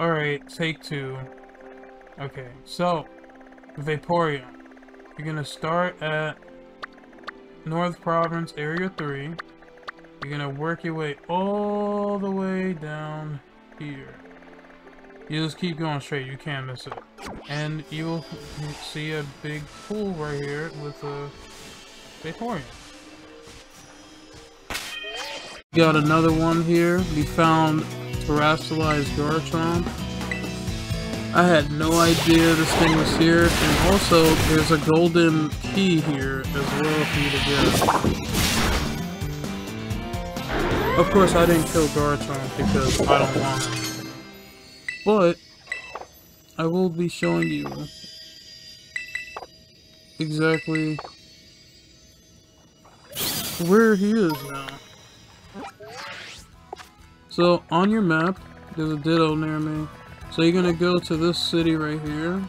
Alright, take two. Okay, so, Vaporeon. You're gonna start at North Province, Area 3. You're gonna work your way all the way down here. You just keep going straight, you can't miss it. And you will see a big pool right here with a Vaporeon. Got another one here. We found Terastallized Garchomp. I had no idea this thing was here, and also there's a golden key here as well for you to get. Of course, I didn't kill Garchomp because I don't want it. But, I will be showing you exactly where he is now. So, on your map, there's a Ditto near me. So you're gonna go to this city right here.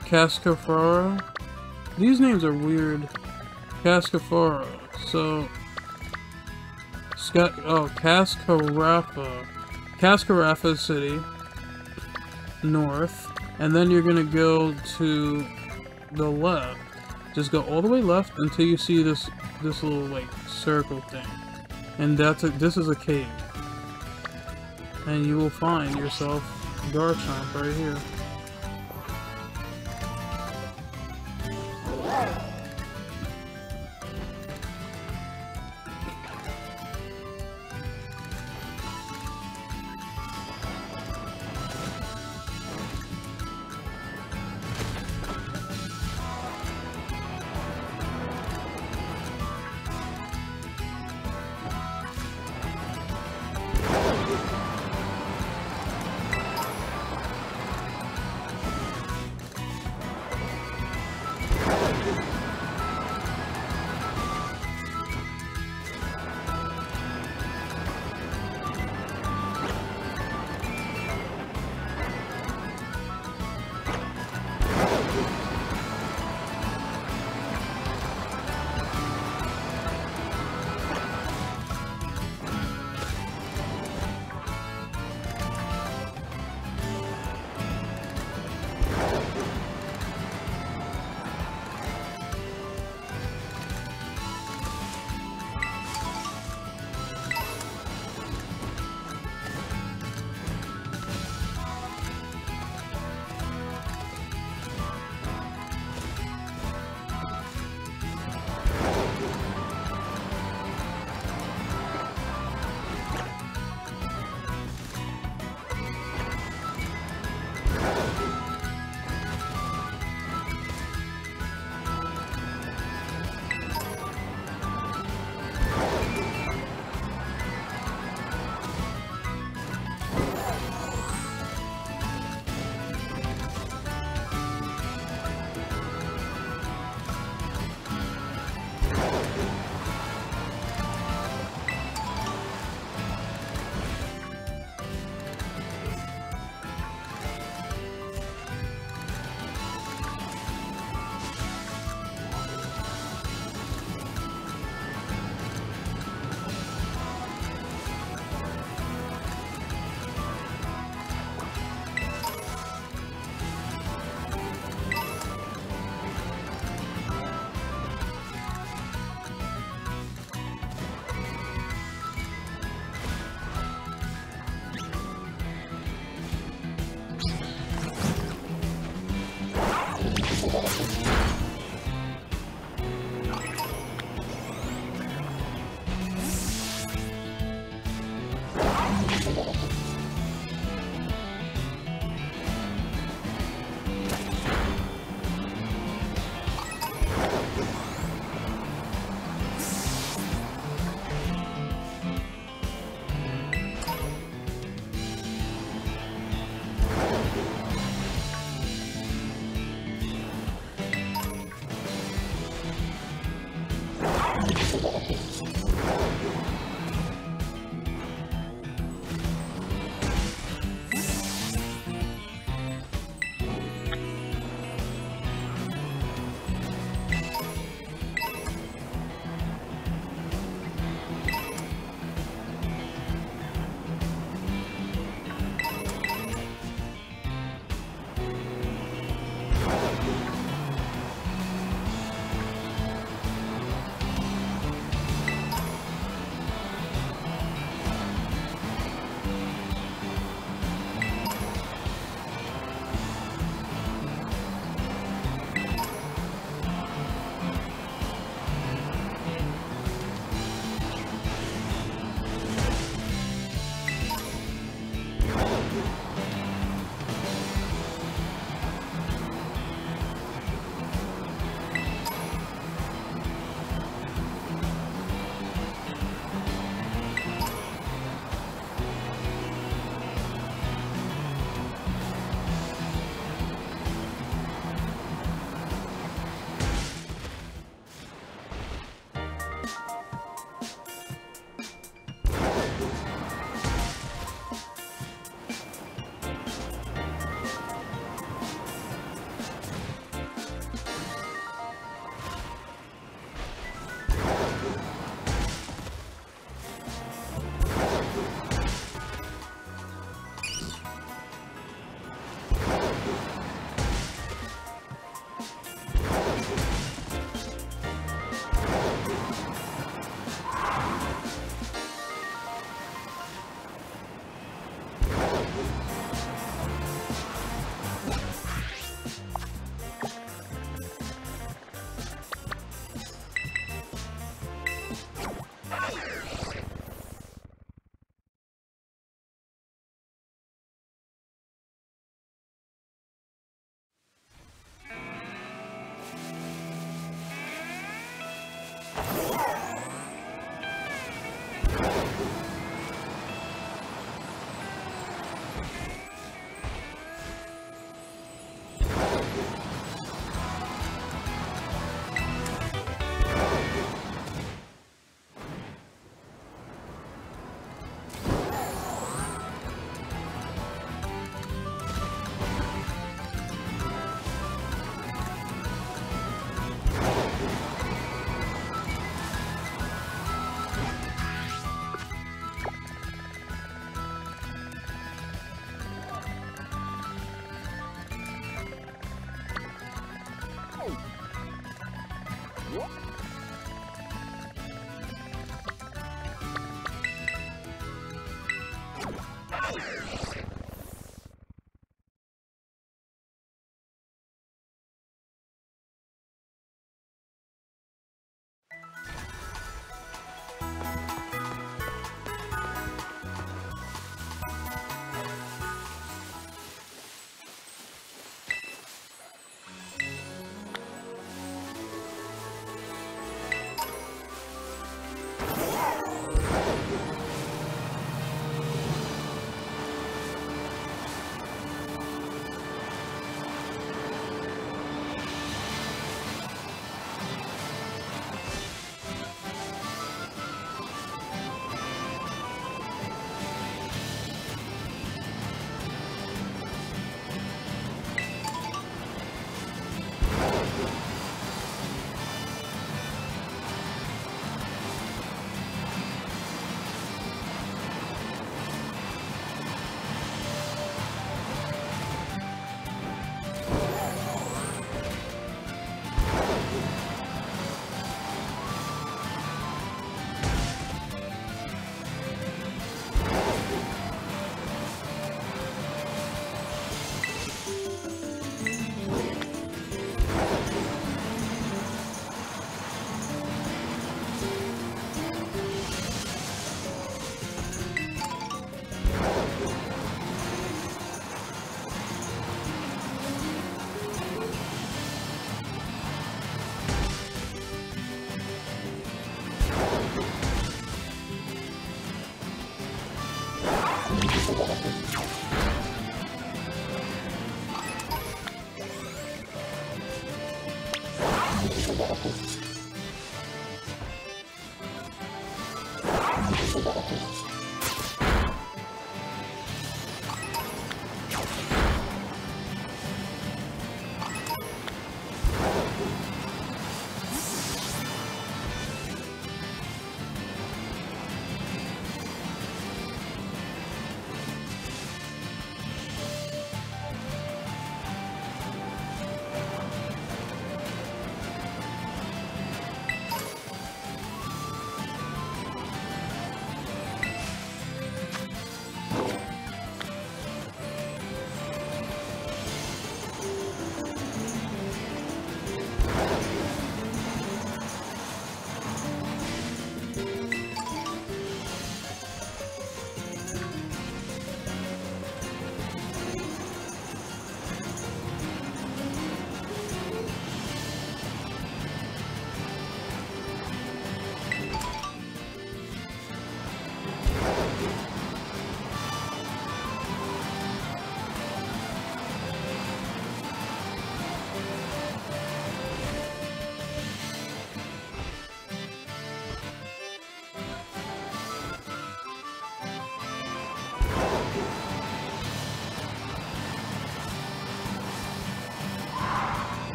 Cascafara. These names are weird. Cascafara. So... Sca oh, Cascarafa. Cascarafa City. North. And then you're gonna go to the left. Just go all the way left until you see this this little like circle thing. And that's a this is a cave and you will find yourself Garchomp right here.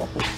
You